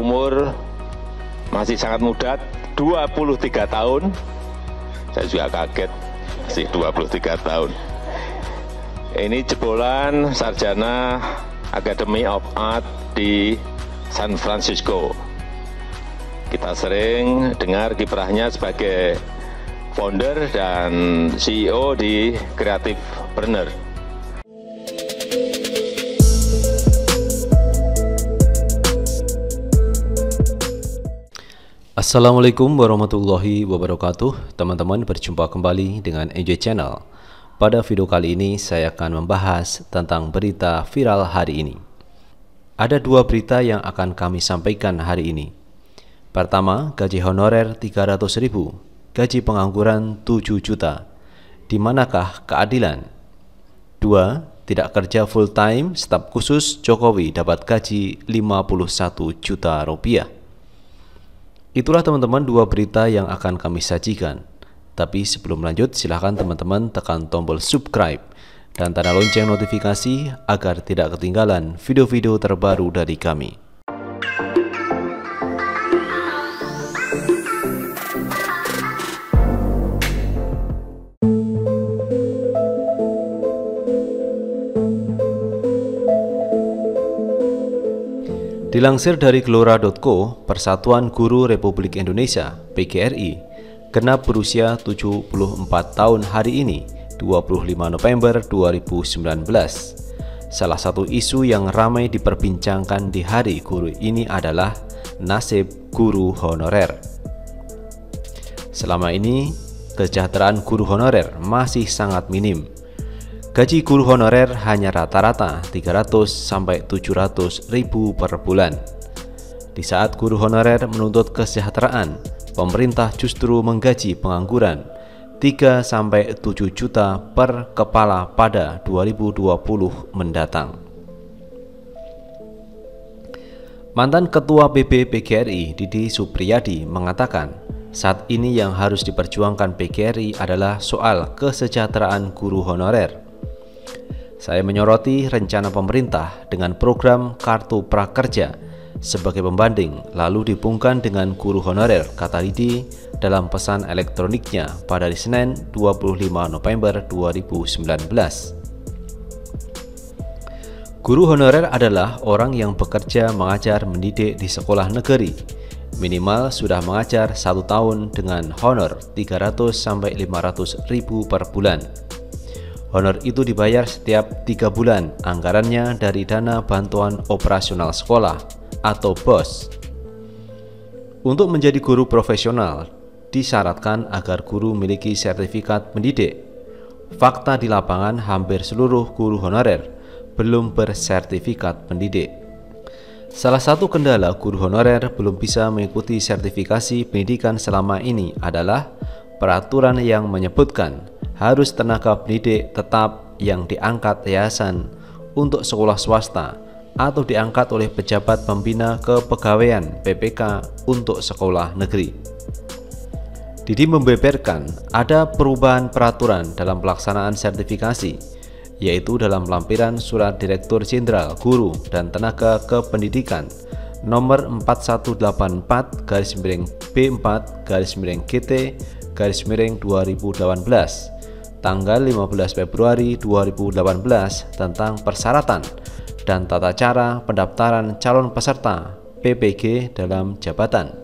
umur masih sangat muda, 23 tahun. Saya juga kaget, masih 23 tahun. Ini jebolan sarjana Academy of Art di San Francisco. Kita sering dengar kiprahnya sebagai founder dan CEO di Creative Partner. Assalamualaikum warahmatullahi wabarakatuh. Teman-teman berjumpa kembali dengan NJ Channel. Pada video kali ini saya akan membahas tentang berita viral hari ini. Ada dua berita yang akan kami sampaikan hari ini. Pertama, gaji honorer 300 ribu Gaji pengangguran 7 juta. Di manakah keadilan? Dua, tidak kerja full time, staf khusus Jokowi dapat gaji 51 juta rupiah Itulah teman-teman dua berita yang akan kami sajikan. Tapi sebelum lanjut silahkan teman-teman tekan tombol subscribe dan tanda lonceng notifikasi agar tidak ketinggalan video-video terbaru dari kami. Dilansir dari gelora.co, Persatuan Guru Republik Indonesia (PGRI) genap berusia 74 tahun hari ini, 25 November 2019. Salah satu isu yang ramai diperbincangkan di hari guru ini adalah nasib guru honorer. Selama ini, kesejahteraan guru honorer masih sangat minim Gaji guru honorer hanya rata-rata 300 sampai 700 ribu per bulan. Di saat guru honorer menuntut kesejahteraan, pemerintah justru menggaji pengangguran 3 sampai 7 juta per kepala pada 2020 mendatang. Mantan Ketua BB PGRI Didi Supriyadi mengatakan, saat ini yang harus diperjuangkan PGRI adalah soal kesejahteraan guru honorer. Saya menyoroti rencana pemerintah dengan program Kartu Prakerja sebagai pembanding lalu dibungkan dengan guru honorer, kata Lidi dalam pesan elektroniknya pada Senin 25 November 2019. Guru honorer adalah orang yang bekerja mengajar mendidik di sekolah negeri. Minimal sudah mengajar satu tahun dengan honor 300 sampai 500 ribu per bulan. Honor itu dibayar setiap tiga bulan, anggarannya dari dana bantuan operasional sekolah atau BOS. Untuk menjadi guru profesional, disyaratkan agar guru memiliki sertifikat mendidik. Fakta di lapangan hampir seluruh guru honorer belum bersertifikat pendidik. Salah satu kendala guru honorer belum bisa mengikuti sertifikasi pendidikan selama ini adalah peraturan yang menyebutkan harus tenaga pendidik tetap yang diangkat yayasan untuk sekolah swasta atau diangkat oleh pejabat pembina kepegawaian PPK untuk sekolah negeri. Didi membeberkan ada perubahan peraturan dalam pelaksanaan sertifikasi, yaitu dalam lampiran Surat Direktur Jenderal Guru dan Tenaga Kependidikan nomor 4184 garis miring B4 garis miring GT garis miring 2018 tanggal 15 Februari 2018 tentang persyaratan dan tata cara pendaftaran calon peserta PPG dalam jabatan.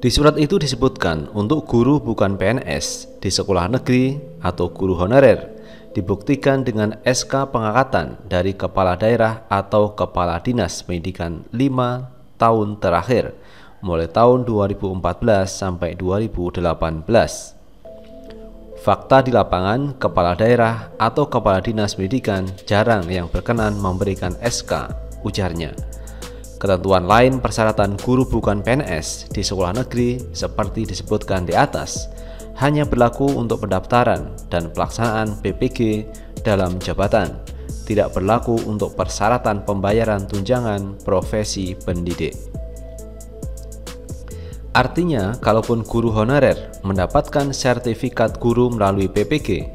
Di surat itu disebutkan untuk guru bukan PNS di sekolah negeri atau guru honorer dibuktikan dengan SK pengangkatan dari kepala daerah atau kepala dinas pendidikan 5 tahun terakhir mulai tahun 2014 sampai 2018. Fakta di lapangan, kepala daerah atau kepala dinas pendidikan jarang yang berkenan memberikan SK, ujarnya. Ketentuan lain persyaratan guru bukan PNS di sekolah negeri seperti disebutkan di atas hanya berlaku untuk pendaftaran dan pelaksanaan PPG dalam jabatan, tidak berlaku untuk persyaratan pembayaran tunjangan profesi pendidik. Artinya, kalaupun guru honorer mendapatkan sertifikat guru melalui PPG,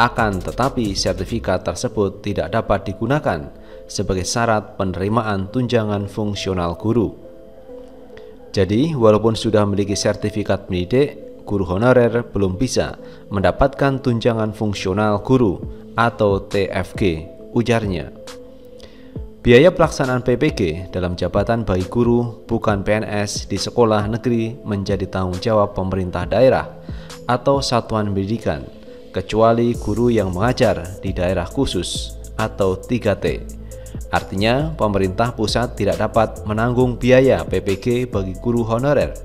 akan tetapi sertifikat tersebut tidak dapat digunakan sebagai syarat penerimaan tunjangan fungsional guru. Jadi, walaupun sudah memiliki sertifikat pendidik, guru honorer belum bisa mendapatkan tunjangan fungsional guru atau TFG, ujarnya. Biaya pelaksanaan PPG dalam jabatan bagi guru bukan PNS di sekolah negeri menjadi tanggung jawab pemerintah daerah atau satuan pendidikan, kecuali guru yang mengajar di daerah khusus atau 3T. Artinya, pemerintah pusat tidak dapat menanggung biaya PPG bagi guru honorer.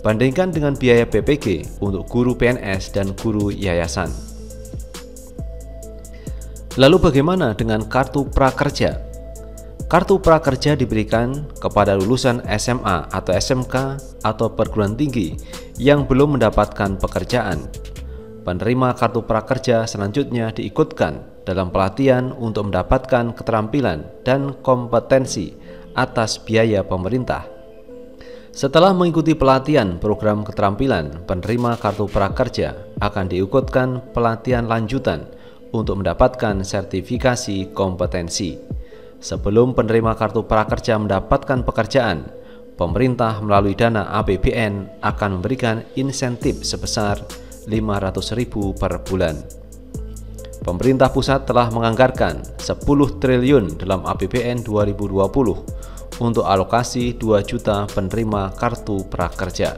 Bandingkan dengan biaya PPG untuk guru PNS dan guru yayasan. Lalu bagaimana dengan kartu prakerja? Kartu prakerja diberikan kepada lulusan SMA atau SMK atau perguruan tinggi yang belum mendapatkan pekerjaan. Penerima kartu prakerja selanjutnya diikutkan dalam pelatihan untuk mendapatkan keterampilan dan kompetensi atas biaya pemerintah. Setelah mengikuti pelatihan program keterampilan, penerima kartu prakerja akan diikutkan pelatihan lanjutan untuk mendapatkan sertifikasi kompetensi. Sebelum penerima kartu prakerja mendapatkan pekerjaan, pemerintah melalui dana APBN akan memberikan insentif sebesar 500.000 per bulan. Pemerintah pusat telah menganggarkan 10 triliun dalam APBN 2020 untuk alokasi 2 juta penerima kartu prakerja.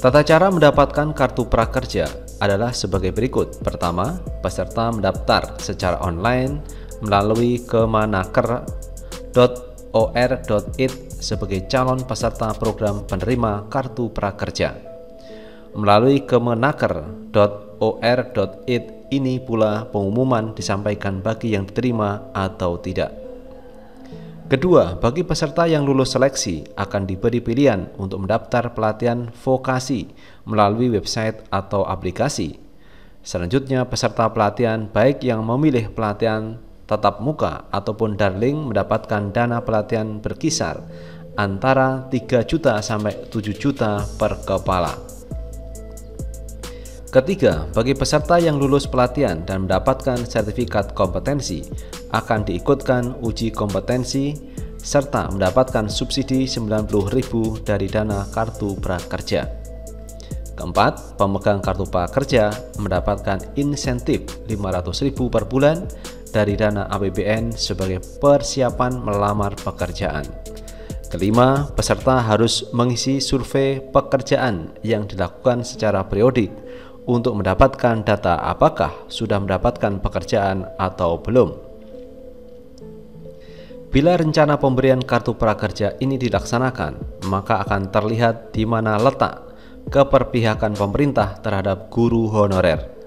Tata cara mendapatkan kartu prakerja adalah sebagai berikut. Pertama, peserta mendaftar secara online melalui kemanaker.or.id sebagai calon peserta program penerima kartu prakerja. Melalui kemenaker.or.id ini pula pengumuman disampaikan bagi yang diterima atau tidak. Kedua, bagi peserta yang lulus seleksi akan diberi pilihan untuk mendaftar pelatihan vokasi melalui website atau aplikasi. Selanjutnya, peserta pelatihan baik yang memilih pelatihan tatap muka ataupun darling mendapatkan dana pelatihan berkisar antara 3 juta sampai 7 juta per kepala. Ketiga, bagi peserta yang lulus pelatihan dan mendapatkan sertifikat kompetensi akan diikutkan uji kompetensi serta mendapatkan subsidi 90.000 dari dana kartu prakerja. Keempat, pemegang kartu prakerja mendapatkan insentif 500.000 per bulan dari dana APBN sebagai persiapan melamar pekerjaan. Kelima, peserta harus mengisi survei pekerjaan yang dilakukan secara periodik untuk mendapatkan data apakah sudah mendapatkan pekerjaan atau belum. Bila rencana pemberian kartu prakerja ini dilaksanakan, maka akan terlihat di mana letak keperpihakan pemerintah terhadap guru honorer.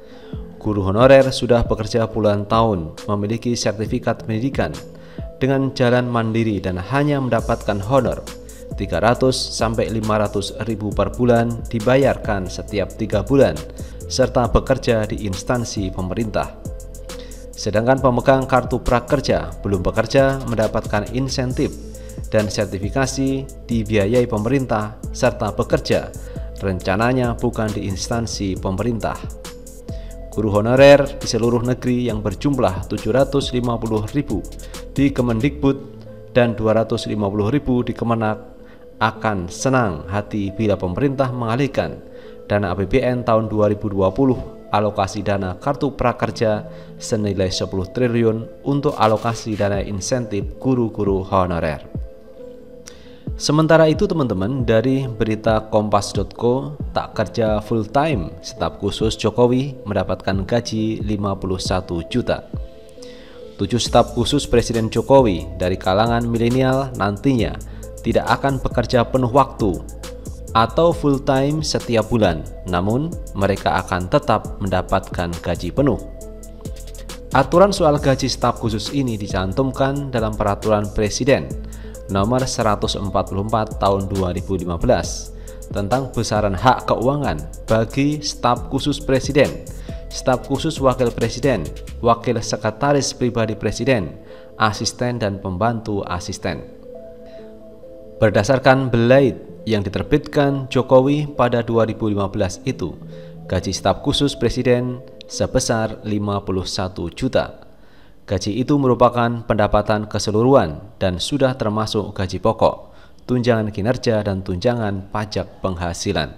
Guru honorer sudah bekerja puluhan tahun, memiliki sertifikat pendidikan dengan jalan mandiri dan hanya mendapatkan honor 300 sampai 500 ribu per bulan dibayarkan setiap tiga bulan serta bekerja di instansi pemerintah. Sedangkan pemegang kartu prakerja belum bekerja mendapatkan insentif dan sertifikasi dibiayai pemerintah serta bekerja rencananya bukan di instansi pemerintah. Guru honorer di seluruh negeri yang berjumlah 750.000 di Kemendikbud dan 250.000 di Kemenak akan senang hati bila pemerintah mengalihkan dana APBN tahun 2020 alokasi dana kartu prakerja senilai 10 triliun untuk alokasi dana insentif guru-guru honorer. Sementara itu teman-teman dari berita kompas.co tak kerja full time staf khusus Jokowi mendapatkan gaji 51 juta. Tujuh staf khusus Presiden Jokowi dari kalangan milenial nantinya tidak akan bekerja penuh waktu atau full time setiap bulan, namun mereka akan tetap mendapatkan gaji penuh. Aturan soal gaji staf khusus ini dicantumkan dalam peraturan Presiden nomor 144 tahun 2015 tentang besaran hak keuangan bagi staf khusus presiden, staf khusus wakil presiden, wakil sekretaris pribadi presiden, asisten dan pembantu asisten. Berdasarkan belait yang diterbitkan Jokowi pada 2015 itu, gaji staf khusus presiden sebesar 51 juta Gaji itu merupakan pendapatan keseluruhan dan sudah termasuk gaji pokok, tunjangan kinerja dan tunjangan pajak penghasilan.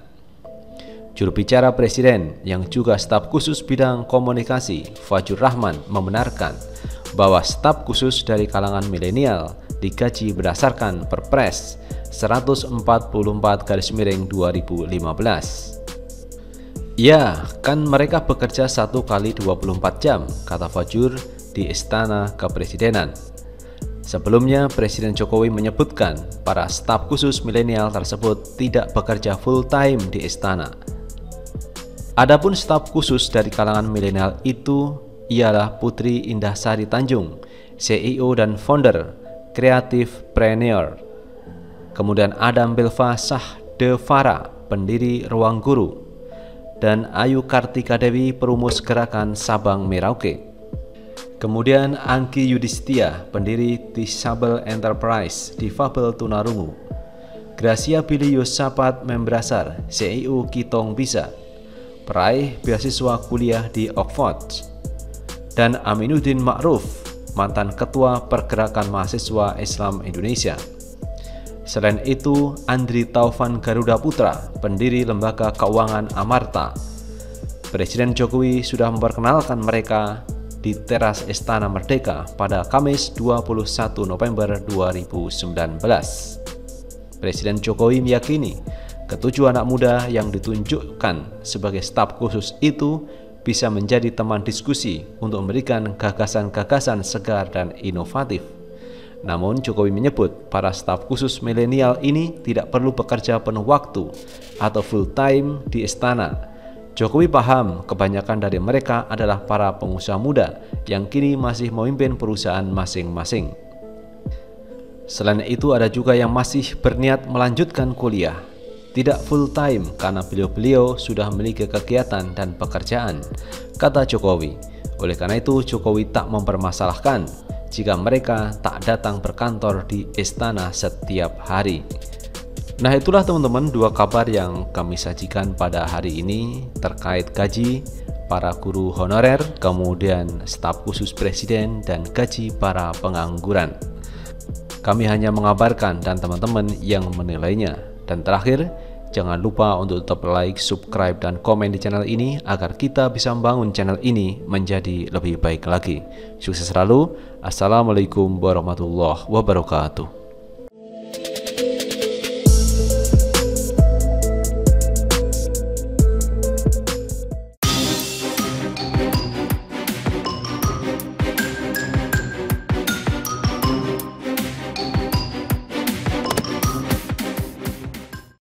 Juru bicara Presiden yang juga staf khusus bidang komunikasi, Fajur Rahman, membenarkan bahwa staf khusus dari kalangan milenial digaji berdasarkan Perpres 144 garis miring 2015. Ya, kan mereka bekerja satu kali 24 jam, kata Fajur di Istana Kepresidenan. Sebelumnya, Presiden Jokowi menyebutkan para staf khusus milenial tersebut tidak bekerja full time di istana. Adapun staf khusus dari kalangan milenial itu ialah Putri Indah Sari Tanjung, CEO dan founder Creative Preneur. Kemudian Adam Belva Sah Devara, pendiri Ruang Guru, dan Ayu Kartika Dewi, perumus gerakan Sabang Merauke. Kemudian Angki Yudhistia, pendiri Disable Enterprise di Fabel Tunarungu. Gracia Billy Yosapat Membrasar, CEO Kitong Bisa, peraih beasiswa kuliah di Oxford. Dan Aminuddin Ma'ruf, mantan ketua Pergerakan Mahasiswa Islam Indonesia. Selain itu, Andri Taufan Garuda Putra, pendiri Lembaga Keuangan Amarta. Presiden Jokowi sudah memperkenalkan mereka di teras Istana Merdeka pada Kamis 21 November 2019. Presiden Jokowi meyakini ketujuh anak muda yang ditunjukkan sebagai staf khusus itu bisa menjadi teman diskusi untuk memberikan gagasan-gagasan segar dan inovatif. Namun Jokowi menyebut para staf khusus milenial ini tidak perlu bekerja penuh waktu atau full time di istana Jokowi paham kebanyakan dari mereka adalah para pengusaha muda yang kini masih memimpin perusahaan masing-masing. Selain itu ada juga yang masih berniat melanjutkan kuliah. Tidak full time karena beliau-beliau sudah memiliki kegiatan dan pekerjaan, kata Jokowi. Oleh karena itu Jokowi tak mempermasalahkan jika mereka tak datang berkantor di istana setiap hari. Nah itulah teman-teman dua kabar yang kami sajikan pada hari ini terkait gaji para guru honorer, kemudian staf khusus presiden dan gaji para pengangguran. Kami hanya mengabarkan dan teman-teman yang menilainya. Dan terakhir, jangan lupa untuk tetap like, subscribe, dan komen di channel ini agar kita bisa membangun channel ini menjadi lebih baik lagi. Sukses selalu. Assalamualaikum warahmatullahi wabarakatuh.